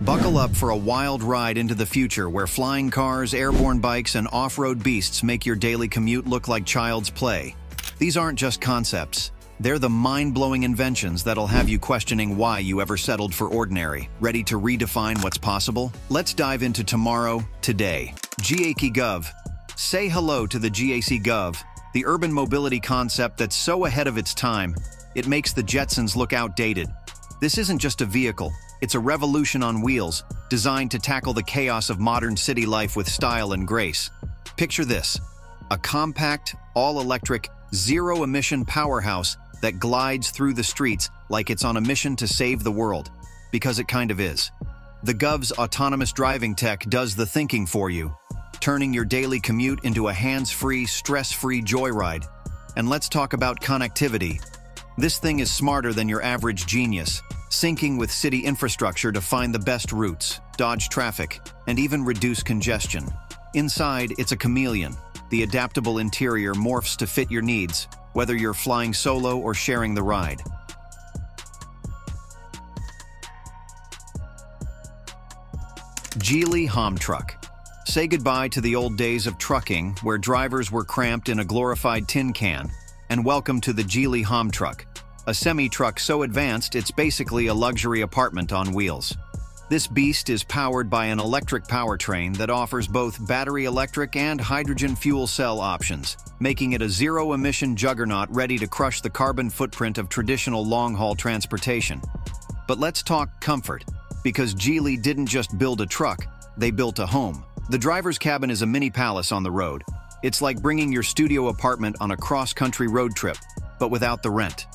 Buckle up for a wild ride into the future where flying cars, airborne bikes, and off-road beasts make your daily commute look like child's play. These aren't just concepts. They're the mind-blowing inventions that'll have you questioning why you ever settled for ordinary. Ready to redefine what's possible? Let's dive into tomorrow, today. GAC Gove. Say hello to the GAC Gove, the urban mobility concept that's so ahead of its time, it makes the Jetsons look outdated. This isn't just a vehicle, it's a revolution on wheels, designed to tackle the chaos of modern city life with style and grace. Picture this, a compact, all-electric, zero-emission powerhouse that glides through the streets like it's on a mission to save the world, because it kind of is. The Gove's autonomous driving tech does the thinking for you, turning your daily commute into a hands-free, stress-free joyride. And let's talk about connectivity. This thing is smarter than your average genius, syncing with city infrastructure to find the best routes, dodge traffic, and even reduce congestion. Inside, it's a chameleon. The adaptable interior morphs to fit your needs, whether you're flying solo or sharing the ride. Geely Truck. Say goodbye to the old days of trucking, where drivers were cramped in a glorified tin can, and welcome to the Geely Truck a semi-truck so advanced it's basically a luxury apartment on wheels. This beast is powered by an electric powertrain that offers both battery electric and hydrogen fuel cell options, making it a zero-emission juggernaut ready to crush the carbon footprint of traditional long-haul transportation. But let's talk comfort, because Geely didn't just build a truck, they built a home. The driver's cabin is a mini palace on the road. It's like bringing your studio apartment on a cross-country road trip, but without the rent.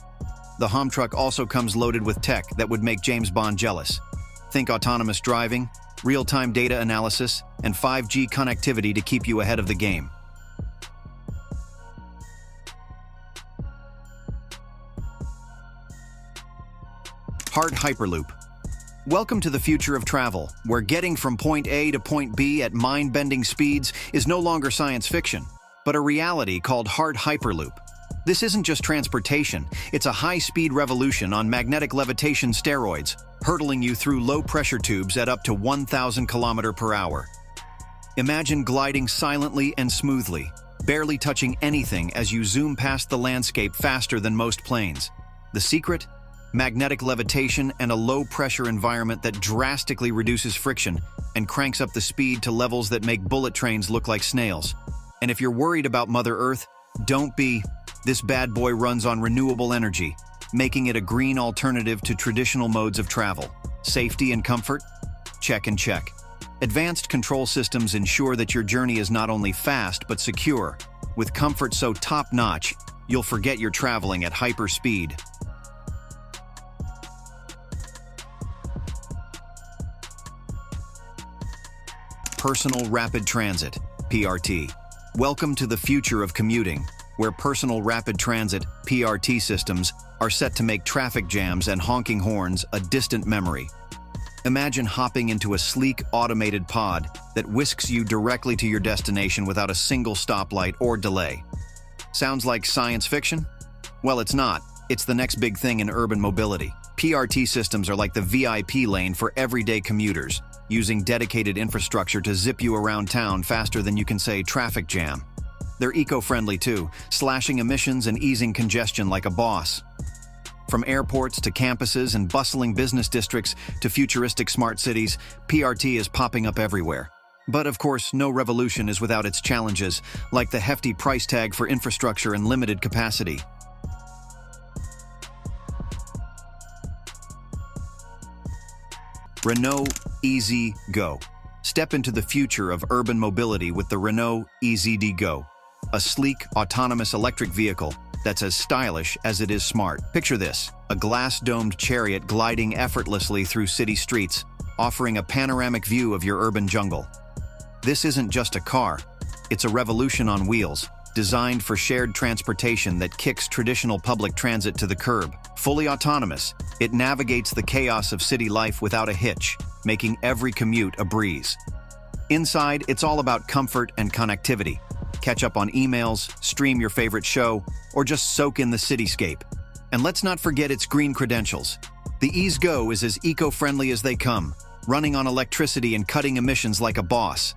The Homtruck also comes loaded with tech that would make James Bond jealous. Think autonomous driving, real-time data analysis, and 5G connectivity to keep you ahead of the game. Hardt Hyperloop. Welcome to the future of travel, where getting from point A to point B at mind-bending speeds is no longer science fiction, but a reality called Hardt Hyperloop. This isn't just transportation, it's a high-speed revolution on magnetic levitation steroids, hurtling you through low-pressure tubes at up to 1,000 km per hour. Imagine gliding silently and smoothly, barely touching anything as you zoom past the landscape faster than most planes. The secret? Magnetic levitation and a low-pressure environment that drastically reduces friction and cranks up the speed to levels that make bullet trains look like snails. And if you're worried about Mother Earth, don't be. This bad boy runs on renewable energy, making it a green alternative to traditional modes of travel. Safety and comfort? Check and check. Advanced control systems ensure that your journey is not only fast but secure. With comfort so top-notch, you'll forget you're traveling at hyper speed. Personal Rapid Transit, PRT. Welcome to the future of commuting where personal rapid transit PRT systems are set to make traffic jams and honking horns a distant memory. Imagine hopping into a sleek, automated pod that whisks you directly to your destination without a single stoplight or delay. Sounds like science fiction? Well, it's not. It's the next big thing in urban mobility. PRT systems are like the VIP lane for everyday commuters, using dedicated infrastructure to zip you around town faster than you can say traffic jam. They're eco-friendly too, slashing emissions and easing congestion like a boss. From airports to campuses and bustling business districts to futuristic smart cities, PRT is popping up everywhere. But of course, no revolution is without its challenges, like the hefty price tag for infrastructure and limited capacity. Renault Easy Go. Step into the future of urban mobility with the Renault EZ-GO a sleek, autonomous electric vehicle that's as stylish as it is smart. Picture this, a glass-domed chariot gliding effortlessly through city streets, offering a panoramic view of your urban jungle. This isn't just a car, it's a revolution on wheels, designed for shared transportation that kicks traditional public transit to the curb. Fully autonomous, it navigates the chaos of city life without a hitch, making every commute a breeze. Inside, it's all about comfort and connectivity, catch up on emails, stream your favorite show, or just soak in the cityscape. And let's not forget its green credentials. The EZ-GO is as eco-friendly as they come, running on electricity and cutting emissions like a boss.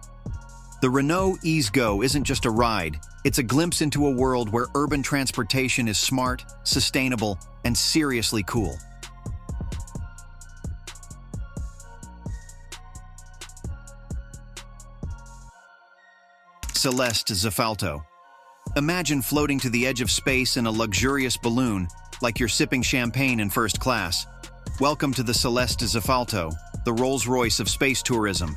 The Renault EZ-GO isn't just a ride, it's a glimpse into a world where urban transportation is smart, sustainable, and seriously cool. Celeste Zephalto. Imagine floating to the edge of space in a luxurious balloon, like you're sipping champagne in first class. Welcome to the Celeste Zephalto, the Rolls-Royce of space tourism.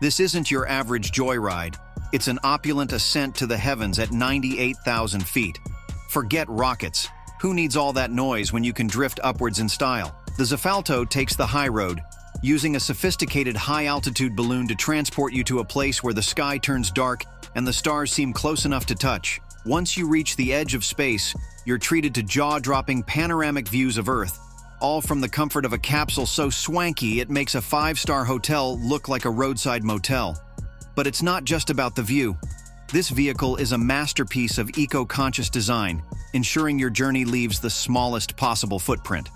This isn't your average joyride. It's an opulent ascent to the heavens at 98,000 feet. Forget rockets. Who needs all that noise when you can drift upwards in style? The Zephalto takes the high road, using a sophisticated high-altitude balloon to transport you to a place where the sky turns dark and the stars seem close enough to touch. Once you reach the edge of space, you're treated to jaw-dropping panoramic views of Earth, all from the comfort of a capsule so swanky it makes a five-star hotel look like a roadside motel. But it's not just about the view. This vehicle is a masterpiece of eco-conscious design, ensuring your journey leaves the smallest possible footprint.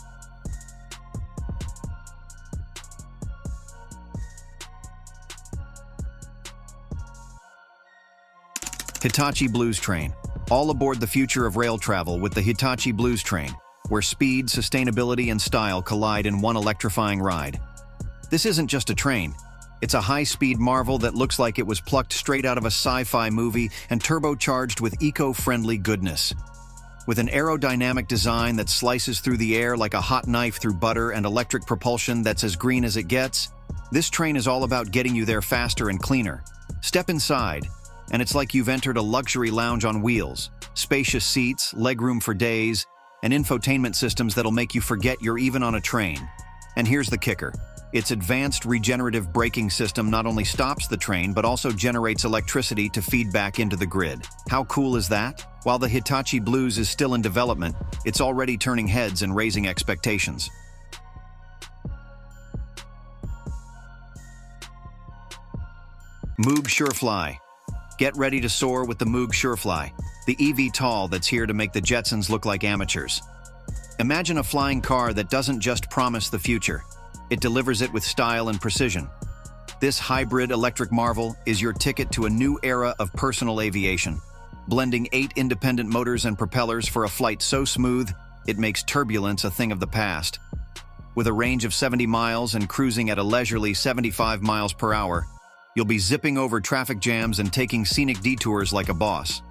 Hitachi Blues Train. All aboard the future of rail travel with the Hitachi Blues Train, where speed, sustainability, and style collide in one electrifying ride. This isn't just a train. It's a high-speed marvel that looks like it was plucked straight out of a sci-fi movie and turbocharged with eco-friendly goodness. With an aerodynamic design that slices through the air like a hot knife through butter and electric propulsion that's as green as it gets, this train is all about getting you there faster and cleaner. Step inside, and it's like you've entered a luxury lounge on wheels. Spacious seats, legroom for days, and infotainment systems that'll make you forget you're even on a train. And here's the kicker. Its advanced regenerative braking system not only stops the train, but also generates electricity to feed back into the grid. How cool is that? While the Hitachi Blues is still in development, it's already turning heads and raising expectations. Moog Surefly Get ready to soar with the Moog Surefly, the eVTOL that's here to make the Jetsons look like amateurs. Imagine a flying car that doesn't just promise the future, it delivers it with style and precision. This hybrid electric marvel is your ticket to a new era of personal aviation, blending eight independent motors and propellers for a flight so smooth, it makes turbulence a thing of the past. With a range of 70 miles and cruising at a leisurely 75 miles per hour, You'll be zipping over traffic jams and taking scenic detours like a boss.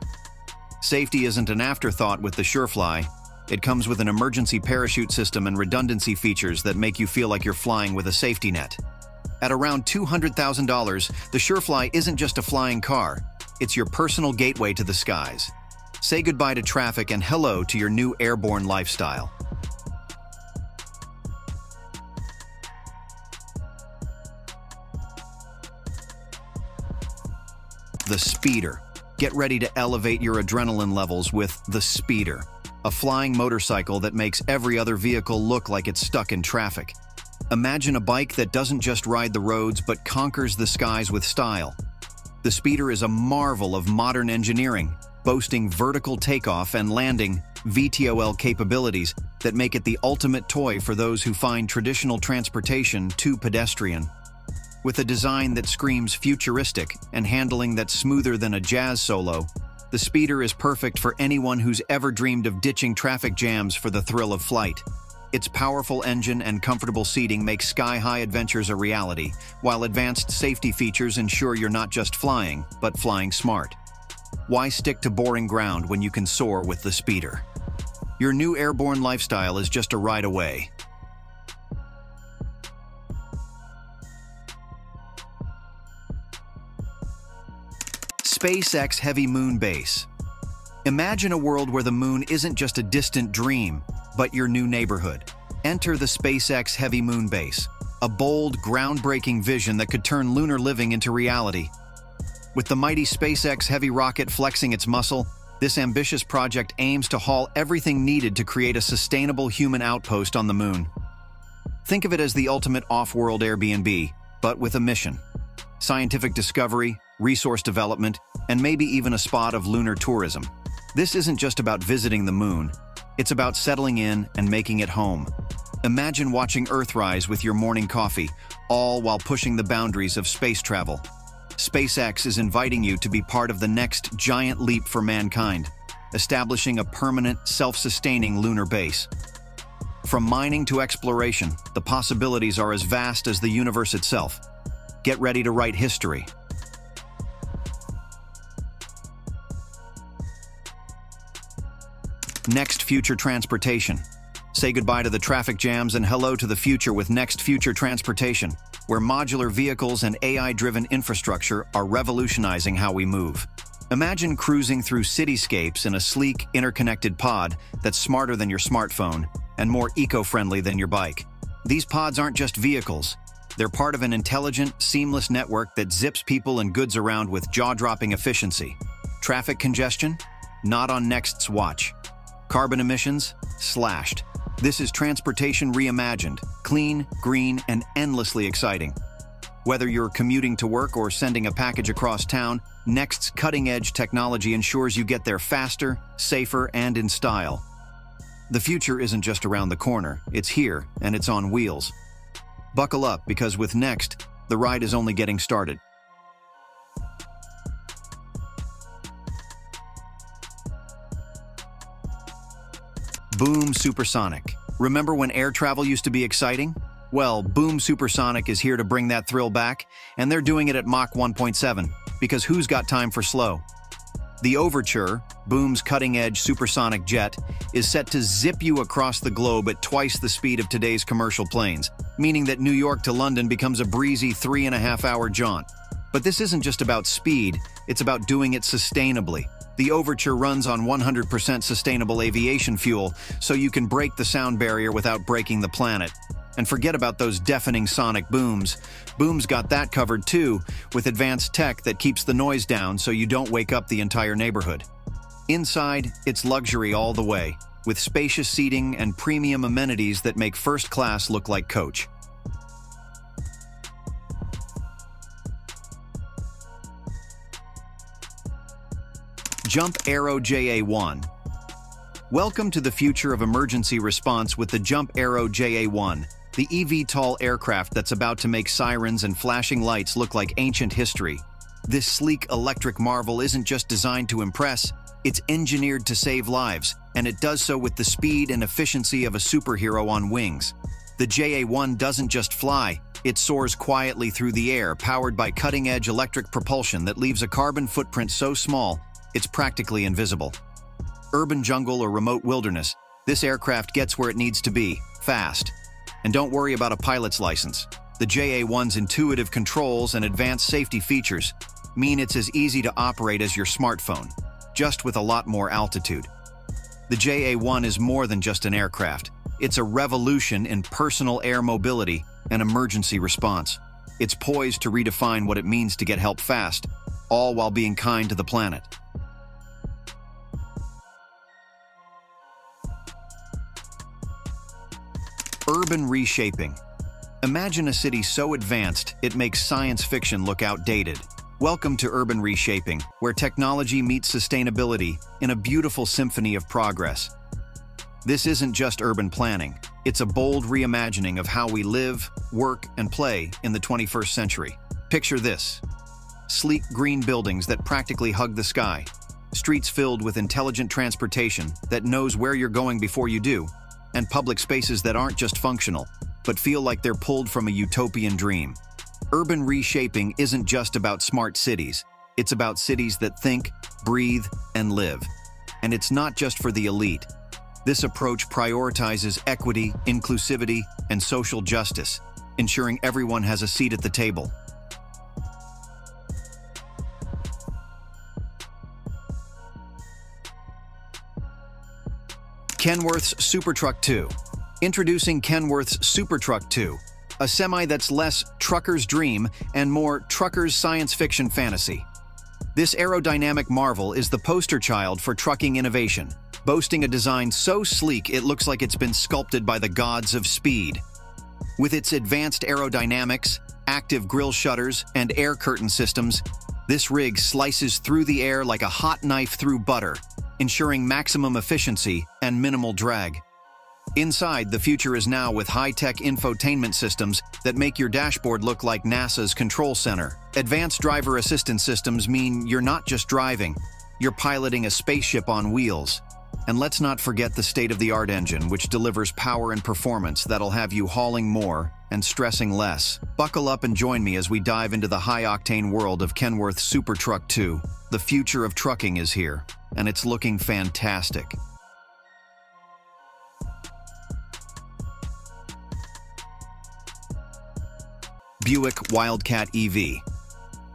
Safety isn't an afterthought with the Surefly. It comes with an emergency parachute system and redundancy features that make you feel like you're flying with a safety net. At around $200,000, the Surefly isn't just a flying car, it's your personal gateway to the skies. Say goodbye to traffic and hello to your new airborne lifestyle. The Speeder. Get ready to elevate your adrenaline levels with the Speeder, a flying motorcycle that makes every other vehicle look like it's stuck in traffic. Imagine a bike that doesn't just ride the roads but conquers the skies with style. The Speeder is a marvel of modern engineering, boasting vertical takeoff and landing VTOL capabilities that make it the ultimate toy for those who find traditional transportation too pedestrian. With a design that screams futuristic and handling that's smoother than a jazz solo, the Speeder is perfect for anyone who's ever dreamed of ditching traffic jams for the thrill of flight. Its powerful engine and comfortable seating make sky-high adventures a reality, while advanced safety features ensure you're not just flying, but flying smart. Why stick to boring ground when you can soar with the Speeder? Your new airborne lifestyle is just a ride away. SpaceX Heavy Moon Base. Imagine a world where the moon isn't just a distant dream, but your new neighborhood. Enter the SpaceX Heavy Moon Base, a bold, groundbreaking vision that could turn lunar living into reality. With the mighty SpaceX Heavy rocket flexing its muscle, this ambitious project aims to haul everything needed to create a sustainable human outpost on the moon. Think of it as the ultimate off-world Airbnb, but with a mission. Scientific discovery, resource development, and maybe even a spot of lunar tourism. This isn't just about visiting the moon, it's about settling in and making it home. Imagine watching Earthrise with your morning coffee, all while pushing the boundaries of space travel. SpaceX is inviting you to be part of the next giant leap for mankind, establishing a permanent, self-sustaining lunar base. From mining to exploration, the possibilities are as vast as the universe itself. Get ready to write history. Next Future Transportation. Say goodbye to the traffic jams and hello to the future with Next Future Transportation, where modular vehicles and AI-driven infrastructure are revolutionizing how we move. Imagine cruising through cityscapes in a sleek, interconnected pod that's smarter than your smartphone and more eco-friendly than your bike. These pods aren't just vehicles. They're part of an intelligent, seamless network that zips people and goods around with jaw-dropping efficiency. Traffic congestion? Not on Next's watch. Carbon emissions? Slashed. This is transportation reimagined, clean, green, and endlessly exciting. Whether you're commuting to work or sending a package across town, Next's cutting-edge technology ensures you get there faster, safer, and in style. The future isn't just around the corner, it's here, and it's on wheels. Buckle up, because with Next, the ride is only getting started. Boom Supersonic. Remember when air travel used to be exciting? Well, Boom Supersonic is here to bring that thrill back, and they're doing it at Mach 1.7, because who's got time for slow? The Overture, Boom's cutting-edge supersonic jet, is set to zip you across the globe at twice the speed of today's commercial planes, meaning that New York to London becomes a breezy three-and-a-half-hour jaunt. But this isn't just about speed, it's about doing it sustainably. The Overture runs on 100% sustainable aviation fuel, so you can break the sound barrier without breaking the planet. And forget about those deafening sonic booms. Boom's got that covered too, with advanced tech that keeps the noise down so you don't wake up the entire neighborhood. Inside, it's luxury all the way, with spacious seating and premium amenities that make first class look like coach. Jump Aero JA-1 Welcome to the future of emergency response with the Jump Aero JA-1, the eVTOL aircraft that's about to make sirens and flashing lights look like ancient history. This sleek electric marvel isn't just designed to impress, it's engineered to save lives, and it does so with the speed and efficiency of a superhero on wings. The JA-1 doesn't just fly, it soars quietly through the air, powered by cutting-edge electric propulsion that leaves a carbon footprint so small it's practically invisible. Urban jungle or remote wilderness, this aircraft gets where it needs to be, fast. And don't worry about a pilot's license. The JA-1's intuitive controls and advanced safety features mean it's as easy to operate as your smartphone, just with a lot more altitude. The JA-1 is more than just an aircraft. It's a revolution in personal air mobility and emergency response. It's poised to redefine what it means to get help fast, all while being kind to the planet. Urban reshaping. Imagine a city so advanced it makes science fiction look outdated. Welcome to Urban Reshaping, where technology meets sustainability in a beautiful symphony of progress. This isn't just urban planning, it's a bold reimagining of how we live, work, and play in the 21st century. Picture this. Sleek green buildings that practically hug the sky, streets filled with intelligent transportation that knows where you're going before you do, and public spaces that aren't just functional, but feel like they're pulled from a utopian dream. Urban reshaping isn't just about smart cities. It's about cities that think, breathe, and live. And it's not just for the elite. This approach prioritizes equity, inclusivity, and social justice, ensuring everyone has a seat at the table. Kenworth's SuperTruck 2. Introducing Kenworth's SuperTruck 2, a semi that's less trucker's dream and more trucker's science fiction fantasy. This aerodynamic marvel is the poster child for trucking innovation, boasting a design so sleek it looks like it's been sculpted by the gods of speed. With its advanced aerodynamics, active grille shutters, and air curtain systems, this rig slices through the air like a hot knife through butter, ensuring maximum efficiency and minimal drag. Inside, the future is now with high-tech infotainment systems that make your dashboard look like NASA's control center. Advanced driver assistance systems mean you're not just driving, you're piloting a spaceship on wheels. And let's not forget the state-of-the-art engine, which delivers power and performance that'll have you hauling more and stressing less. Buckle up and join me as we dive into the high-octane world of Kenworth Super Truck 2. The future of trucking is here, and it's looking fantastic. Buick Wildcat EV.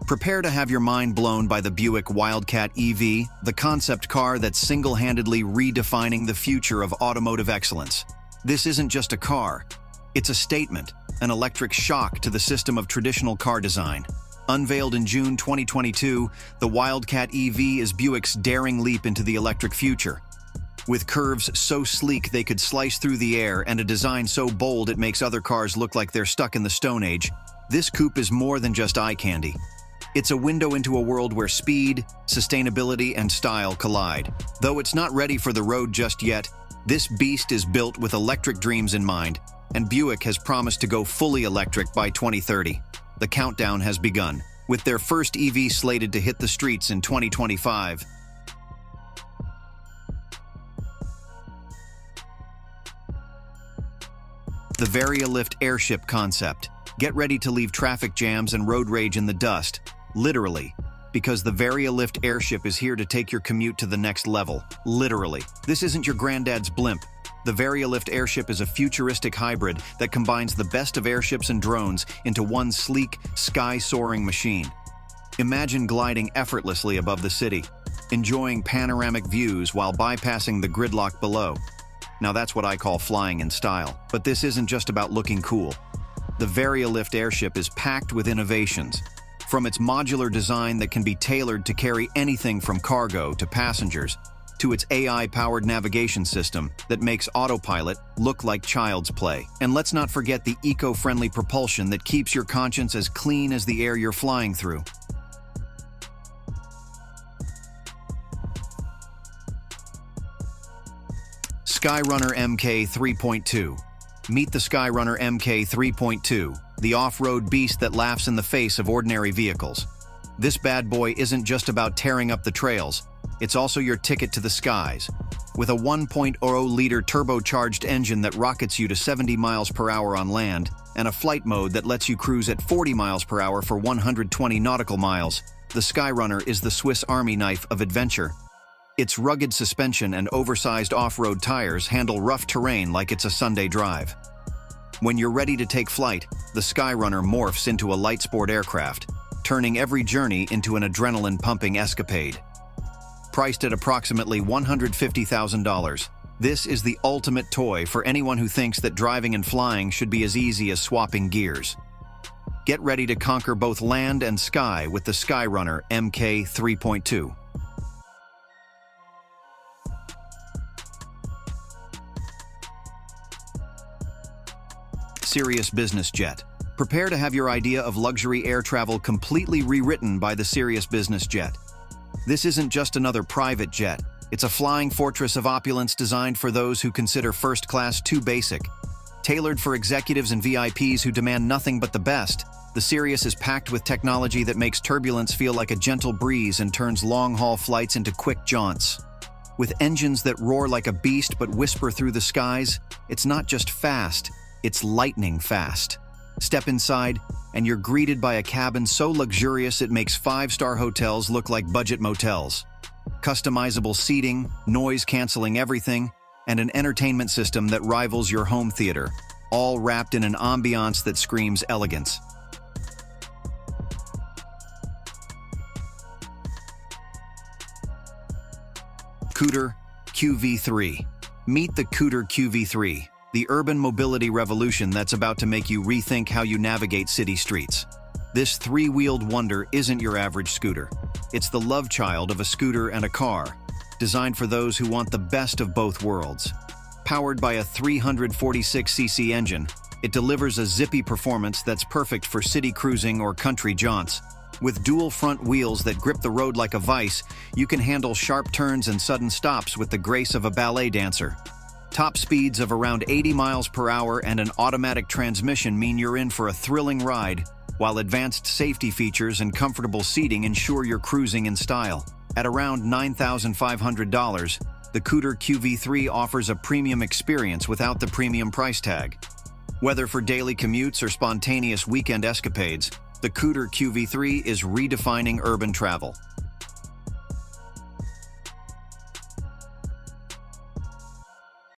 Prepare to have your mind blown by the Buick Wildcat EV, the concept car that's single-handedly redefining the future of automotive excellence. This isn't just a car, it's a statement, an electric shock to the system of traditional car design. Unveiled in June 2022, the Wildcat EV is Buick's daring leap into the electric future. With curves so sleek they could slice through the air and a design so bold it makes other cars look like they're stuck in the Stone Age, this coupe is more than just eye candy. It's a window into a world where speed, sustainability, and style collide. Though it's not ready for the road just yet, this beast is built with electric dreams in mind, and Buick has promised to go fully electric by 2030. The countdown has begun, with their first EV slated to hit the streets in 2025. The Varialift airship concept. Get ready to leave traffic jams and road rage in the dust, literally, because the Varialift airship is here to take your commute to the next level, literally. This isn't your granddad's blimp. The Varialift airship is a futuristic hybrid that combines the best of airships and drones into one sleek, sky-soaring machine. Imagine gliding effortlessly above the city, enjoying panoramic views while bypassing the gridlock below. Now that's what I call flying in style. But this isn't just about looking cool. The Varialift airship is packed with innovations. From its modular design that can be tailored to carry anything from cargo to passengers, to its AI-powered navigation system that makes autopilot look like child's play. And let's not forget the eco-friendly propulsion that keeps your conscience as clean as the air you're flying through. Skyrunner MK 3.2 Meet the Skyrunner MK 3.2, the off-road beast that laughs in the face of ordinary vehicles. This bad boy isn't just about tearing up the trails, it's also your ticket to the skies. With a 1.0-liter turbocharged engine that rockets you to 70 miles per hour on land, and a flight mode that lets you cruise at 40 miles per hour for 120 nautical miles, the Skyrunner is the Swiss Army knife of adventure. Its rugged suspension and oversized off-road tires handle rough terrain like it's a Sunday drive. When you're ready to take flight, the Skyrunner morphs into a light sport aircraft, turning every journey into an adrenaline-pumping escapade. Priced at approximately $150,000, this is the ultimate toy for anyone who thinks that driving and flying should be as easy as swapping gears. Get ready to conquer both land and sky with the Skyrunner MK 3.2. Sirius Business Jet. Prepare to have your idea of luxury air travel completely rewritten by the Sirius Business Jet. This isn't just another private jet. It's a flying fortress of opulence designed for those who consider first class too basic. Tailored for executives and VIPs who demand nothing but the best, the Sirius is packed with technology that makes turbulence feel like a gentle breeze and turns long-haul flights into quick jaunts. With engines that roar like a beast but whisper through the skies, it's not just fast, it's lightning fast. Step inside, and you're greeted by a cabin so luxurious it makes five-star hotels look like budget motels. Customizable seating, noise-canceling everything, and an entertainment system that rivals your home theater, all wrapped in an ambiance that screams elegance. Qooder QV3 Meet the Qooder QV3, the urban mobility revolution that's about to make you rethink how you navigate city streets. This three-wheeled wonder isn't your average scooter. It's the love child of a scooter and a car, designed for those who want the best of both worlds. Powered by a 346cc engine, it delivers a zippy performance that's perfect for city cruising or country jaunts. With dual front wheels that grip the road like a vice, you can handle sharp turns and sudden stops with the grace of a ballet dancer. Top speeds of around 80 miles per hour and an automatic transmission mean you're in for a thrilling ride, while advanced safety features and comfortable seating ensure you're cruising in style. At around $9,500, the Qooder QV3 offers a premium experience without the premium price tag. Whether for daily commutes or spontaneous weekend escapades, the Qooder QV3 is redefining urban travel.